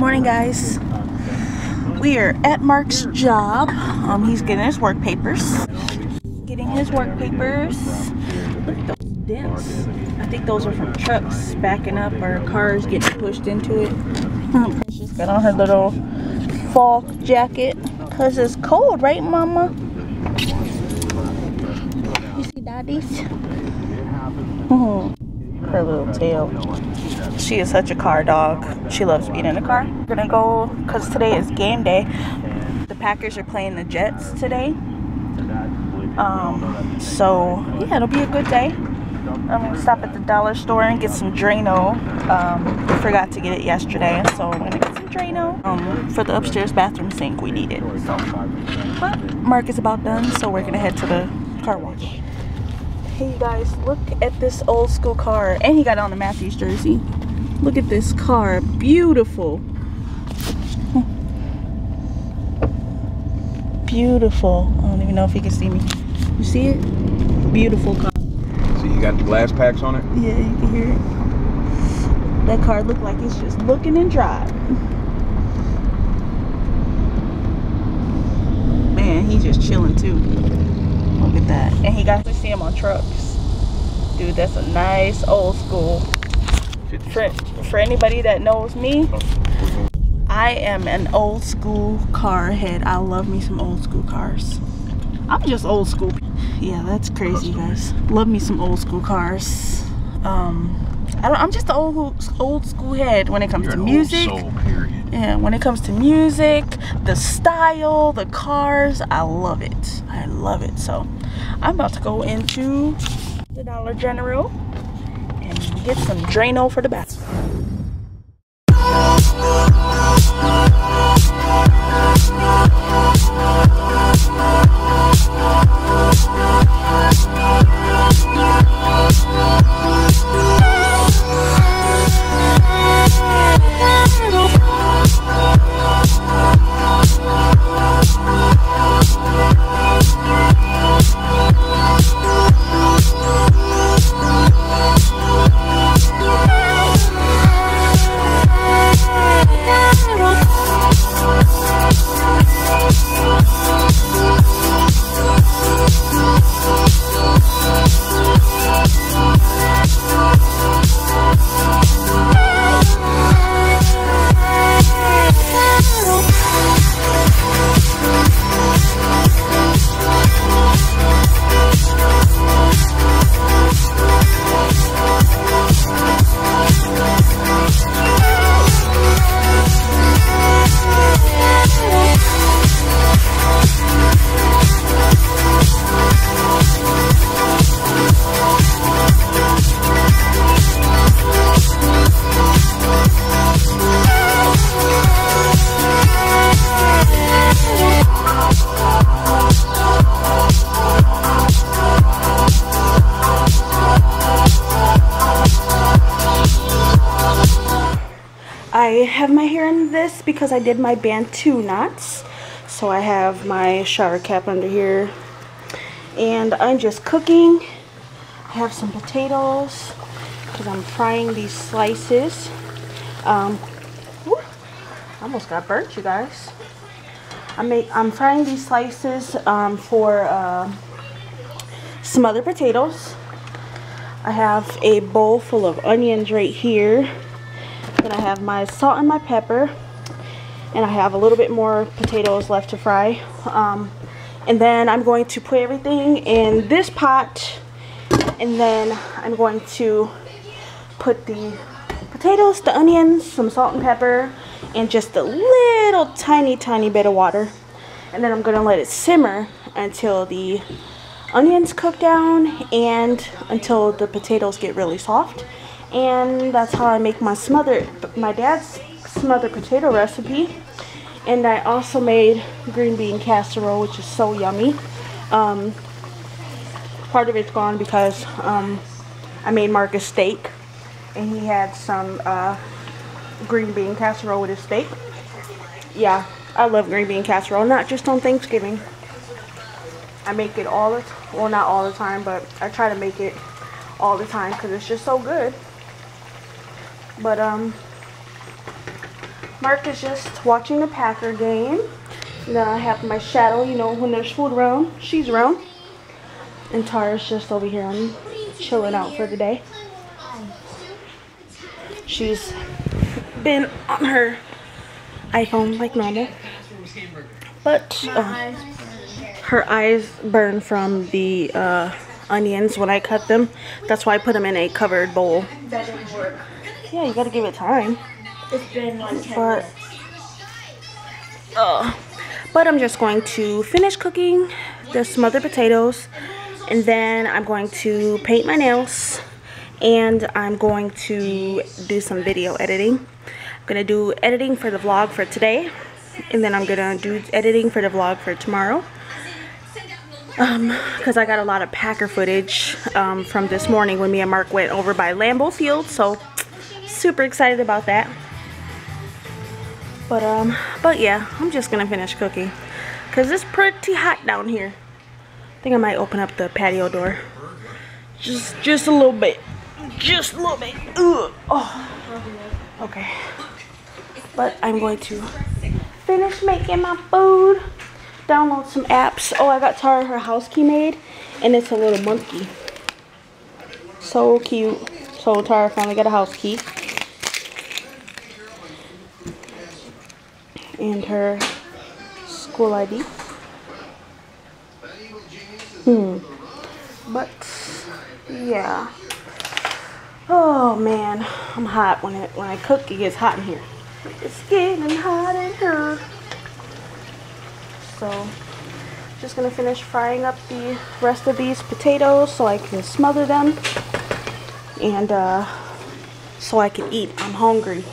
guys. We are at Mark's job. Um, he's getting his work papers. Getting his work papers. Look at those dents. I think those are from trucks backing up or cars getting pushed into it. She's got on her little fall jacket because it's cold, right, Mama? You see daddies? Oh, her little tail. She is such a car dog. She loves being in a car. We're gonna go because today is game day. The Packers are playing the Jets today. Um, so yeah, it'll be a good day. I'm gonna stop at the dollar store and get some Drano. Um, forgot to get it yesterday, so I'm gonna get some Drano. Um, for the upstairs bathroom sink, we need it. So, but Mark is about done, so we're gonna head to the car wash. Hey you guys, look at this old school car. And he got on the Matthews jersey. Look at this car. Beautiful. Beautiful. I don't even know if you can see me. You see it? Beautiful car. See, you got the glass packs on it? Yeah, you can hear it. That car looked like it's just looking and driving. Man, he's just chilling too. Look at that. And he got to see him on trucks. Dude, that's a nice old school. For, for anybody that knows me, I am an old school car head. I love me some old school cars. I'm just old school. Yeah, that's crazy, guys. Love me some old school cars. Um, I don't, I'm just the old old school head when it comes You're to music. Soul, period. Yeah, when it comes to music, the style, the cars, I love it. I love it. So I'm about to go into the Dollar General get some Drano for the bathroom. I have my hair in this because I did my Bantu knots. So I have my shower cap under here. And I'm just cooking. I have some potatoes because I'm frying these slices. Um, almost got burnt, you guys. I make, I'm frying these slices um, for uh, some other potatoes. I have a bowl full of onions right here. Then I have my salt and my pepper. And I have a little bit more potatoes left to fry. Um, and then I'm going to put everything in this pot. And then I'm going to put the potatoes, the onions, some salt and pepper, and just a little tiny, tiny bit of water. And then I'm going to let it simmer until the onions cook down and until the potatoes get really soft and that's how I make my smothered my dad's smothered potato recipe. And I also made green bean casserole which is so yummy. Um, part of it's gone because um, I made Marcus steak and he had some uh, green bean casserole with his steak. Yeah I love green bean casserole not just on Thanksgiving. I make it all the well not all the time but I try to make it all the time because it's just so good but um Mark is just watching the Packer game. And then I have my shadow, you know, when there's food around, she's around. And Tara's just over here on chilling out for the day. She's been on her iPhone like normal. But uh, her eyes burn from the uh, onions when I cut them. That's why I put them in a covered bowl. That didn't work. Yeah, you gotta give it time. It's been like 10 But, minutes. uh, but I'm just going to finish cooking the smothered potatoes. And then I'm going to paint my nails. And I'm going to do some video editing. I'm gonna do editing for the vlog for today. And then I'm gonna do editing for the vlog for tomorrow. Um, because I got a lot of Packer footage um, from this morning when me and Mark went over by Lambeau Field. So, super excited about that. But um, but yeah, I'm just gonna finish cooking, cause it's pretty hot down here. I think I might open up the patio door, just just a little bit, just a little bit. Ugh. Oh, okay. But I'm going to finish making my food. Download some apps. Oh, I got Tara her house key made, and it's a little monkey. So cute. So Tara finally got a house key. And her school ID. Hmm. But yeah. Oh man, I'm hot when it when I cook. It gets hot in here. It's getting hot in here. So, just gonna finish frying up the rest of these potatoes so I can smother them, and uh, so I can eat. I'm hungry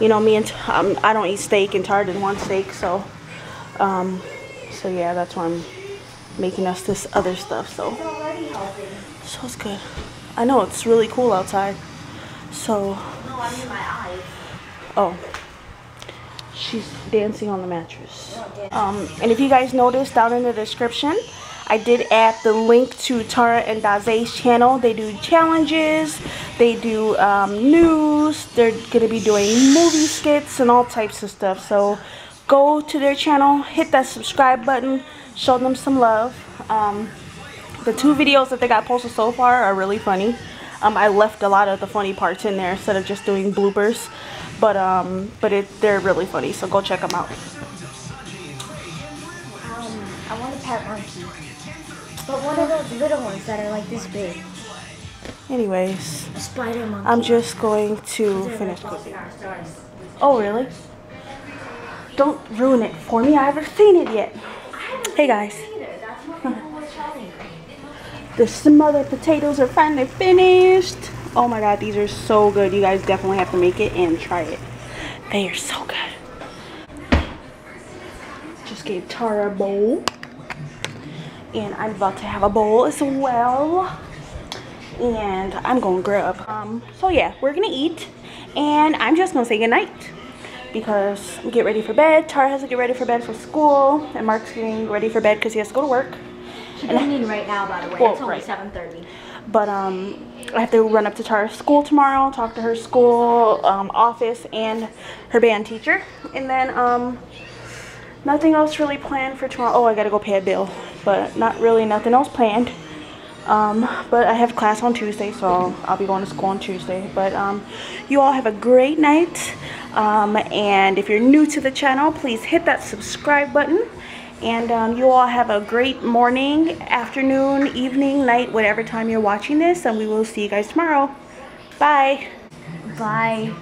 you know me and um, I don't eat steak and Tara didn't want steak so um, so yeah that's why I'm making us this other stuff so. So it's good. I know it's really cool outside so. Oh. She's dancing on the mattress. Um, and if you guys noticed down in the description I did add the link to Tara and Dazé's channel. They do challenges, they do um, news, they're going to be doing movie skits and all types of stuff. So go to their channel, hit that subscribe button, show them some love. Um, the two videos that they got posted so far are really funny. Um, I left a lot of the funny parts in there instead of just doing bloopers. But um, but it, they're really funny, so go check them out. Um, I want a pet monkey. But one of those little ones that are like this big. Anyways, spider monkey. I'm just going to finish cooking. Oh, really? Don't ruin it for me. I haven't seen it yet. Hey, guys. Either. That's what people were telling me. The smothered potatoes are finally finished. Oh my god, these are so good. You guys definitely have to make it and try it. They are so good. Just gave Tara a bowl. And I'm about to have a bowl as well. And I'm going to grab. Um, so yeah, we're going to eat. And I'm just to say goodnight. Because we get ready for bed. Tara has to get ready for bed for school. And Mark's getting ready for bed because he has to go to work. She's eating right now, by the way. Well, it's only right. 7.30. But um, I have to run up to Tara's school tomorrow, talk to her school um, office and her band teacher, and then um, nothing else really planned for tomorrow. Oh, I gotta go pay a bill, but not really nothing else planned. Um, but I have class on Tuesday, so I'll, be going to school on Tuesday. But um, you all have a great night. Um, and if you're new to the channel, please hit that subscribe button. And um, you all have a great morning, afternoon, evening, night, whatever time you're watching this. And we will see you guys tomorrow. Bye. Bye.